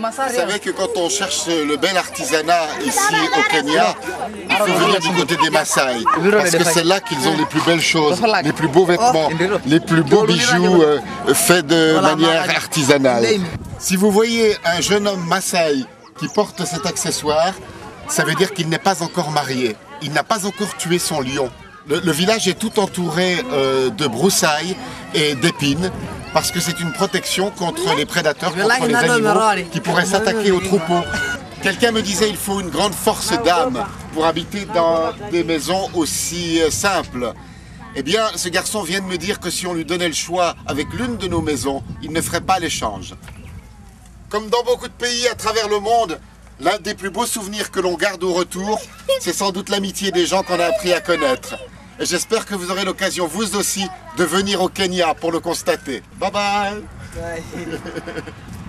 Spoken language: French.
Vous savez que quand on cherche le bel artisanat ici au Kenya, il faut venir du côté des Maasai. Parce que c'est là qu'ils ont les plus belles choses, les plus beaux vêtements, les plus beaux bijoux euh, faits de manière artisanale. Si vous voyez un jeune homme Maasai qui porte cet accessoire, ça veut dire qu'il n'est pas encore marié. Il n'a pas encore tué son lion. Le, le village est tout entouré euh, de broussailles et d'épines parce que c'est une protection contre les prédateurs, contre les animaux qui pourraient s'attaquer aux troupeaux. Quelqu'un me disait il faut une grande force d'âme pour habiter dans des maisons aussi euh, simples. Eh bien, ce garçon vient de me dire que si on lui donnait le choix avec l'une de nos maisons, il ne ferait pas l'échange. Comme dans beaucoup de pays à travers le monde, l'un des plus beaux souvenirs que l'on garde au retour, c'est sans doute l'amitié des gens qu'on a appris à connaître. Et j'espère que vous aurez l'occasion, vous aussi, de venir au Kenya pour le constater. Bye bye